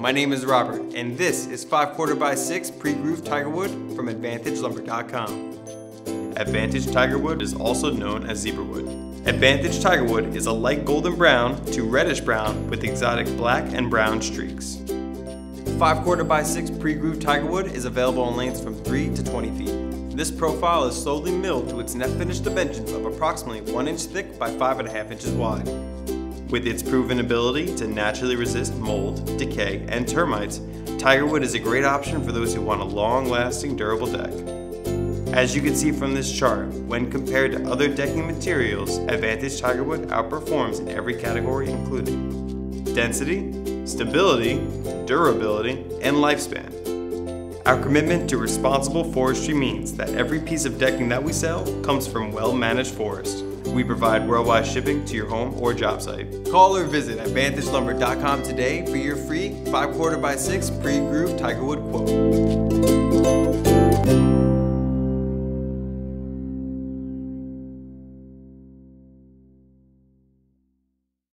my name is Robert, and this is 5 quarter by 6 pre-grooved tigerwood from AdvantageLumber.com. Advantage Tigerwood is also known as zebrawood. Advantage Tigerwood is a light golden brown to reddish brown with exotic black and brown streaks. 5 quarter by 6 pre-grooved tigerwood is available in lengths from 3 to 20 feet. This profile is slowly milled to its net finished dimensions of approximately 1 inch thick by 5.5 inches wide. With its proven ability to naturally resist mold, decay, and termites, Tigerwood is a great option for those who want a long-lasting, durable deck. As you can see from this chart, when compared to other decking materials, Advantage Tigerwood outperforms in every category including density, stability, durability, and lifespan. Our commitment to responsible forestry means that every piece of decking that we sell comes from well-managed forest. We provide worldwide shipping to your home or job site. Call or visit AdvantageLumber.com today for your free 5 quarter by 6 pre-grooved Tigerwood quote.